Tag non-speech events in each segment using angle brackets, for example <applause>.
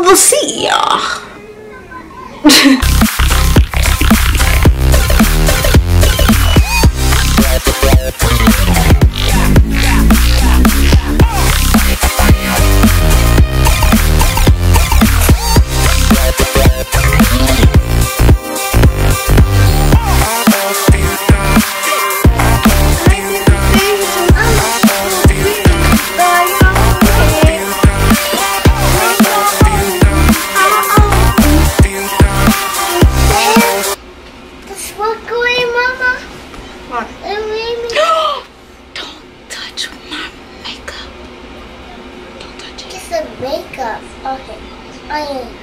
will see y'all. <laughs>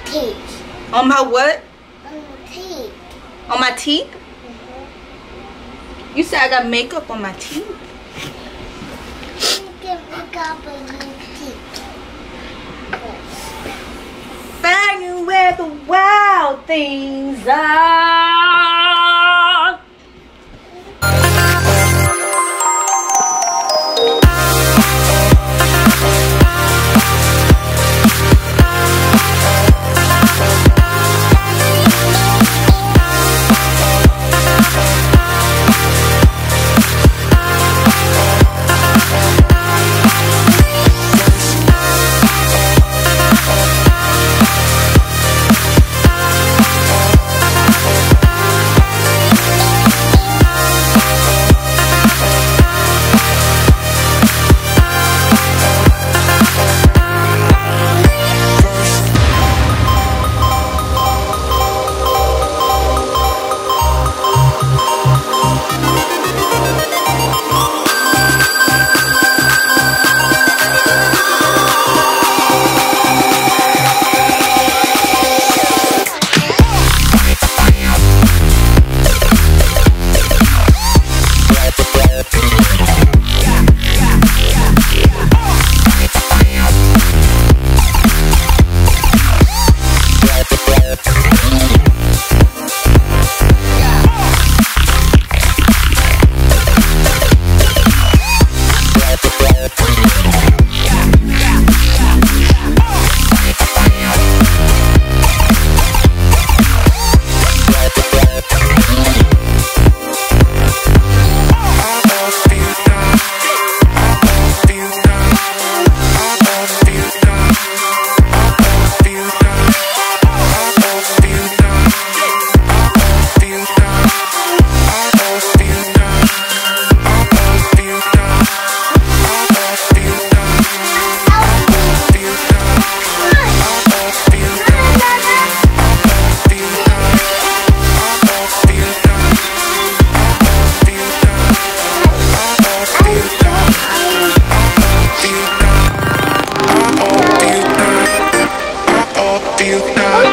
teeth. On my what? On your teeth. On my teeth? Mm-hmm. You said I got makeup on my teeth? Makeup on your teeth. Find you where the wild things are. feel now.